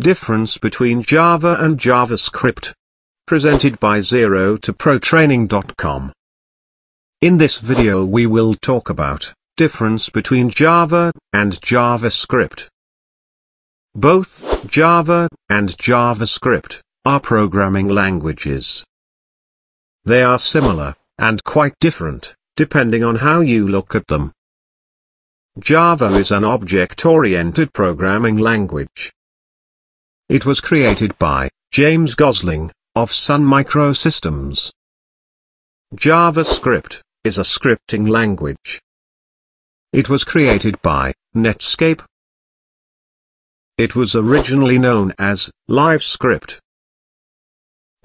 Difference between Java and JavaScript. Presented by Zero to ProTraining.com. In this video we will talk about difference between Java and JavaScript. Both Java and JavaScript are programming languages. They are similar, and quite different, depending on how you look at them. Java is an object-oriented programming language. It was created by James Gosling of Sun Microsystems. JavaScript is a scripting language. It was created by Netscape. It was originally known as LiveScript.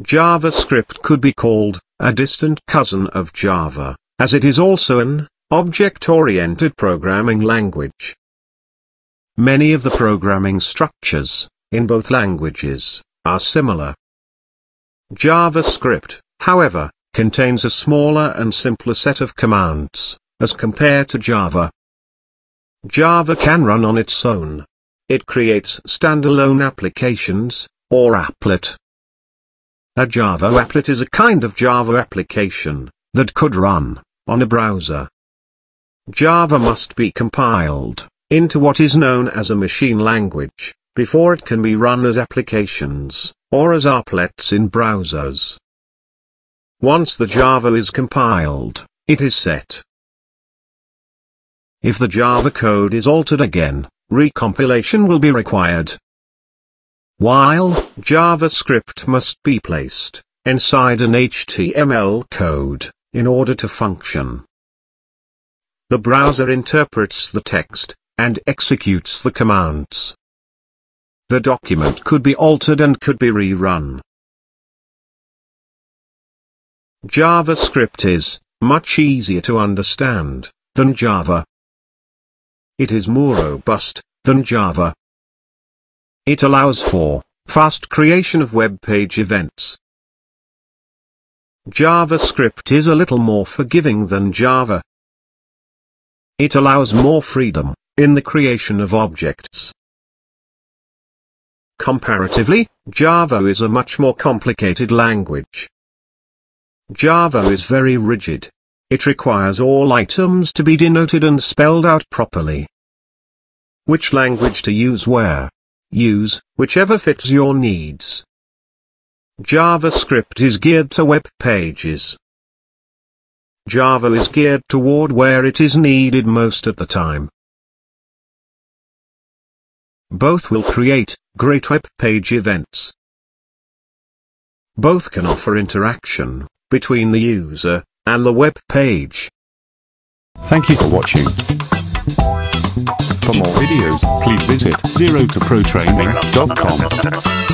JavaScript could be called a distant cousin of Java, as it is also an object-oriented programming language. Many of the programming structures, in both languages, are similar. JavaScript, however, contains a smaller and simpler set of commands, as compared to Java. Java can run on its own. It creates standalone applications, or applet. A Java applet is a kind of Java application, that could run, on a browser. Java must be compiled, into what is known as a machine language, before it can be run as applications, or as applets in browsers. Once the Java is compiled, it is set. If the Java code is altered again, recompilation will be required. While JavaScript must be placed inside an HTML code in order to function. The browser interprets the text and executes the commands. The document could be altered and could be rerun. JavaScript is much easier to understand than Java. It is more robust than Java. It allows for fast creation of web page events. JavaScript is a little more forgiving than Java. It allows more freedom in the creation of objects. Comparatively, Java is a much more complicated language. Java is very rigid. It requires all items to be denoted and spelled out properly. Which language to use where? Use, whichever fits your needs. JavaScript is geared to web pages. Java is geared toward where it is needed most at the time. Both will create great web page events. Both can offer interaction between the user and the web page. Thank you for watching. For more videos, please visit zerotoprotraining.com.